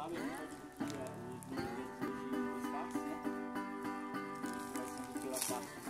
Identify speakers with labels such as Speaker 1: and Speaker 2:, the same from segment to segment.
Speaker 1: sabe, a gente pode é, os hoje dois carros, né? Começando pela parte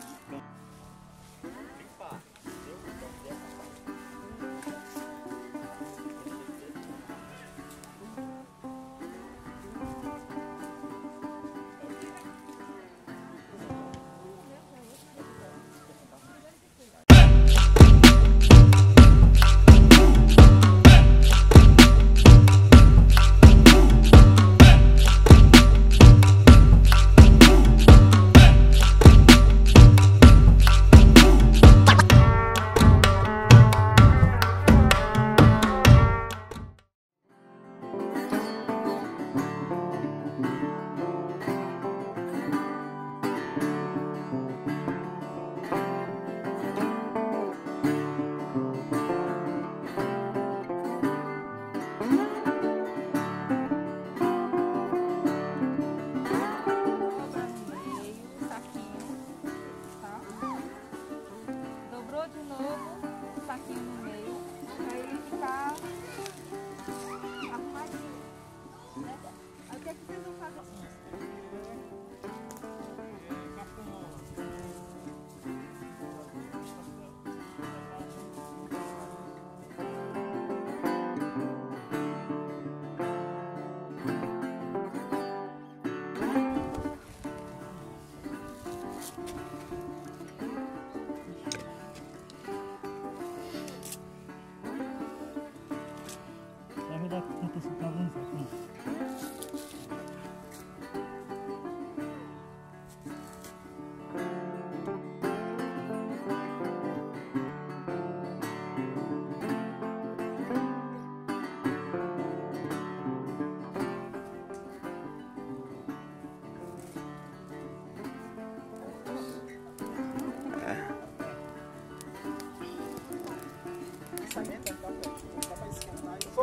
Speaker 2: o que é que vocês vão fazer?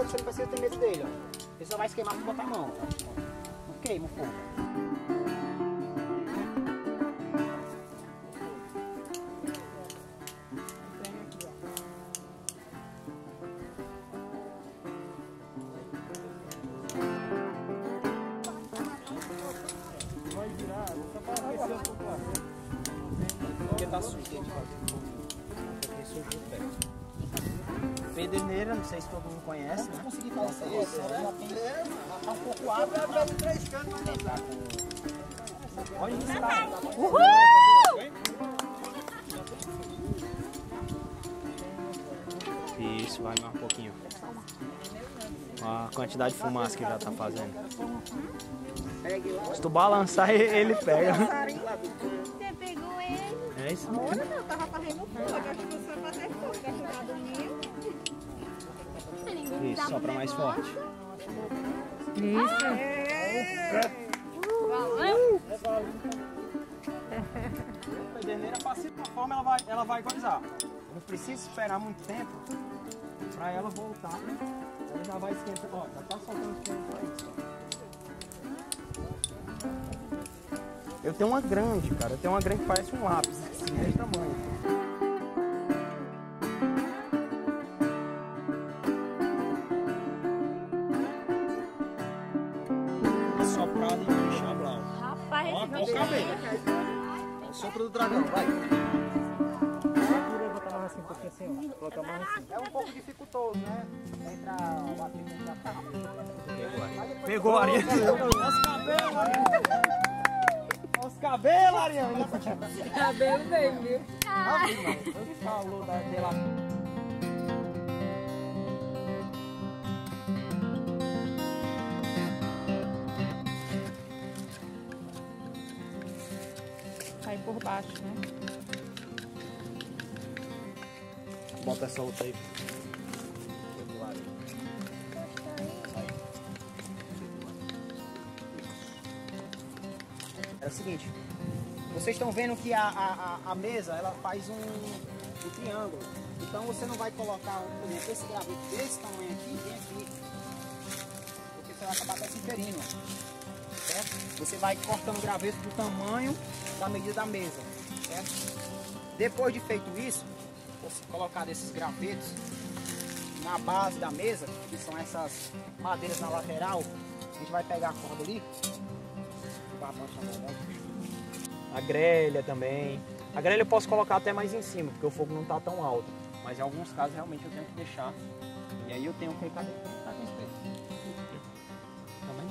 Speaker 3: Você não precisa ter medo dele, ó. Ele só vai se queimar por botar a mão. Não queima o fogo. Porque tá sujo dentro Porque sujo o pé. Pederneira, não sei se todo mundo conhece, né? consegui falar isso aí, ela tem, ela tá um pouco água pra entrar com... Olha isso lá.
Speaker 1: Isso, vai mais um pouquinho. Ó a quantidade de fumaça que já tá fazendo. Se tu balançar, ele- ele pega.
Speaker 2: Você pegou ele?
Speaker 1: É isso
Speaker 2: Olha,
Speaker 1: mesmo.
Speaker 2: não, eu tava fazendo fogo, acho que você
Speaker 1: Isso, sopra mais forte.
Speaker 3: A pederneira passa uma forma, ela vai, ela vai coisar. Não precisa esperar muito tempo pra ela voltar. Ela já vai esquentar. Ó, já tá soltando os pra isso. Eu tenho uma grande, cara. Eu tenho uma grande que parece um lápis. Assim, desse tamanho. Cabelo. Ó o sopro do dragão, vai.
Speaker 4: E assim, um assim, ó. Colocar mais assim.
Speaker 3: É um pouco dificultoso, né? Entra o da carne.
Speaker 1: Pegou areia.
Speaker 3: Os cabelos, Ariane. Os cabelos, Ariane.
Speaker 2: cabelo dele, viu?
Speaker 3: Ele falou da dela.
Speaker 2: Baixo, né?
Speaker 1: Bota essa outra aí.
Speaker 3: É o seguinte, vocês estão vendo que a, a, a- mesa ela faz um, um triângulo. Então você não vai colocar, por exemplo, esse graveto desse tamanho aqui bem aqui. Porque você vai acabar até se ferindo. Certo? Você vai cortando o graveto do tamanho da medida da mesa. Certo? Depois de feito isso, você colocar esses gravetos
Speaker 5: na base da mesa, que são essas madeiras na lateral, a gente vai pegar a corda ali. A
Speaker 3: grelha também. A grelha eu posso colocar até mais em cima, porque o fogo não tá tão alto.
Speaker 5: Mas em alguns casos realmente eu tenho que deixar. E aí eu tenho que cadê? Tá com.
Speaker 3: Também.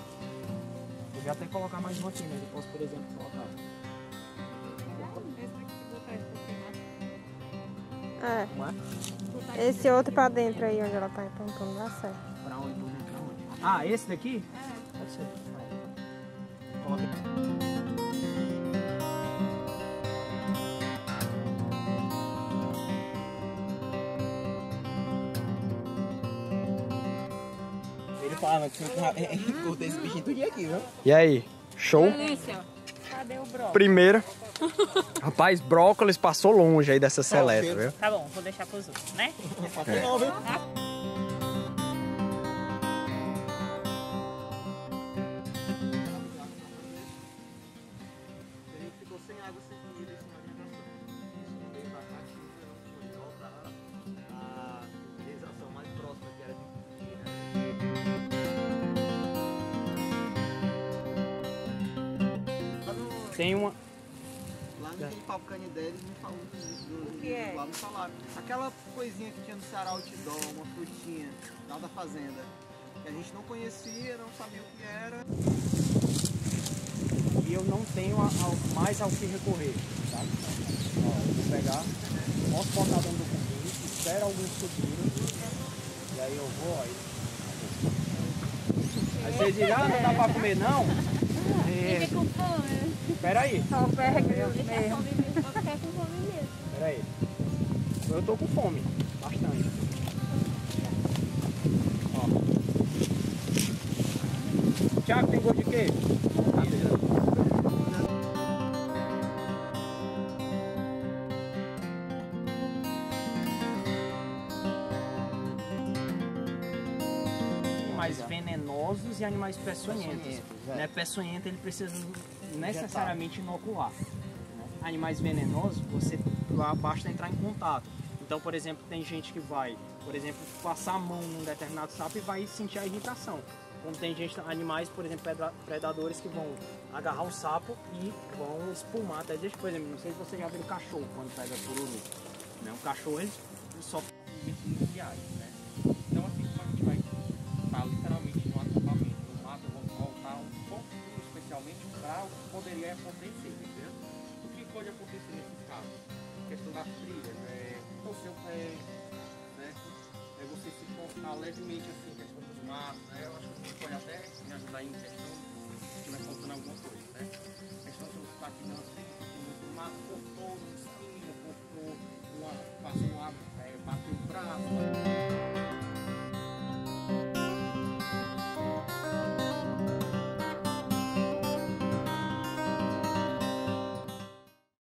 Speaker 3: Eu já até colocar mais aqui, né? Eu posso, por exemplo, colocar.
Speaker 1: É,
Speaker 3: é?
Speaker 1: esse outro pra dentro aí onde ela tá apontando, dá certo.
Speaker 3: Pra onde? Pra onde? Ah, esse daqui? Pode ser. Coloca
Speaker 6: falava que cortei esse bichinho tudinho aqui, viu?
Speaker 3: E aí? Show?
Speaker 2: Delícia. Cadê o brócolis?
Speaker 3: Primeira. Rapaz, brócolis passou longe aí dessa seleta, viu?
Speaker 2: Tá bom, vou deixar pros outros, né?
Speaker 6: Não, viu?
Speaker 3: Tem uma.
Speaker 6: Lá naquele papo canidé eles me falam do, do,
Speaker 2: que é?
Speaker 6: Lá me falaram. Aquela coisinha que tinha no Ceará outdoor, uma frutinha lá da fazenda. Que a gente não conhecia, não sabia o que era.
Speaker 3: E eu não tenho a- ao- mais ao que recorrer, tá? Ó, eu vou pegar, posso botar dentro do cupim, espero alguns subindo, e aí eu vou, ó. e- Aí vocês dizem, ah, não dá pra comer não? É,
Speaker 2: com fome.
Speaker 3: pera aí,
Speaker 1: Só pega mesmo.
Speaker 2: Ficar com fome mesmo.
Speaker 3: pera aí. Eu tô com fome, bastante. Ó. Tiago, tem gosto de quê? Venenosos e animais peçonhentos.
Speaker 5: Peçonhentos, é.
Speaker 3: Né? Peçonhento ele precisa necessariamente inocular. né? Animais venenosos, você lá basta entrar em contato. Então, por exemplo, tem gente que vai, por exemplo, passar a mão num determinado sapo e vai sentir a irritação. Como tem gente, animais, por exemplo, predadores que vão agarrar o sapo e vão espumar até deixa, por exemplo, não sei se você já viu o cachorro quando pega cururu. Né? O cachorro ele só
Speaker 7: né? poderia acontecer, entendeu? O que pode acontecer nesses casos? A questão das trilhas, né? então, é, você, é, né, é você se cortar levemente assim, questão dos matos, né? Eu acho que isso pode até me ajudar em questão, se estiver faltando alguma coisa, né? A questão dos assim,